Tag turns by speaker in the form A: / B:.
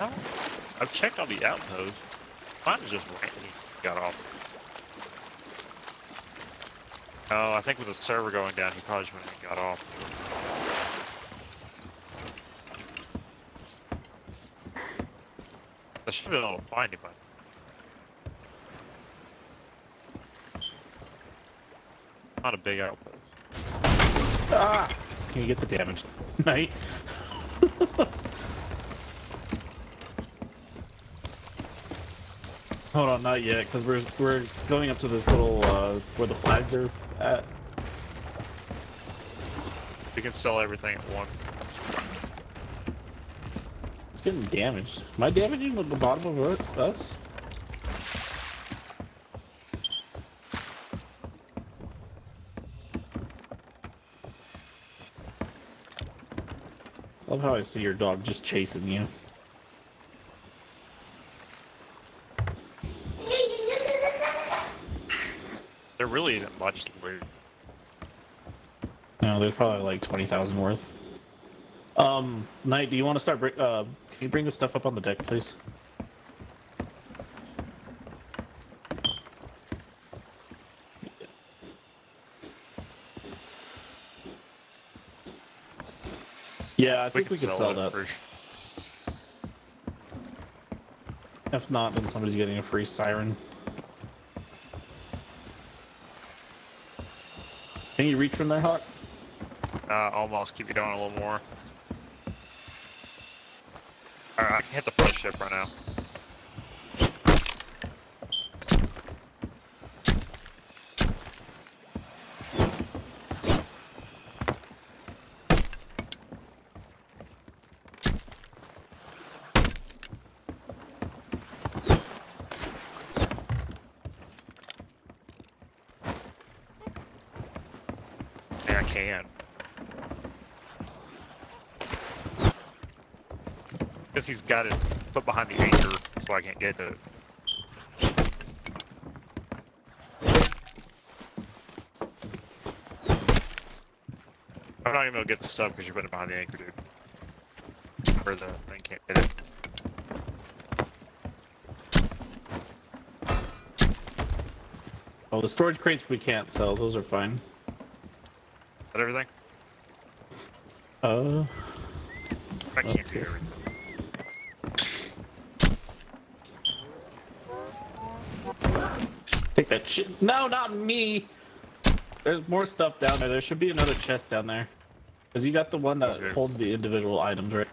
A: No, I've checked all the outposts. Mine is just randomly got off. Oh, I think with the server going down, he probably just went and got off. I should have been able to find him, but not a big outpost.
B: Ah! Can you get the damage? Night. Hold on, not yet, because we're we're going up to this little uh, where the flags are at.
A: We can sell everything at once.
B: It's getting damaged. Am I damaging with the bottom of us? Love how I see your dog just chasing you.
A: There really isn't much loot.
B: No, there's probably like 20,000 worth. Um, Knight, do you want to start, uh, can you bring the stuff up on the deck, please? Yeah, I think we, could sell,
A: it
B: that.
A: for-
B: If not, then somebody's getting a free siren. Can you reach from there, Hawk?
A: Uh, almost. Keep you going a little more. Alright, I can hit the front ship right now. I can. Guess he's got it put behind the anchor, so I can't get to it. I'm not even gonna get the stuff because you're putting it behind the anchor, dude. Or the thing can't get it.
B: Oh, the storage crates we can't sell. Those are fine.
A: That everything?
B: Uh,
A: I can't do everything.
B: take that shit. No, not me. There's more stuff down there. There should be another chest down there. Cause you got the one that
A: Okay.
B: holds the individual items, right?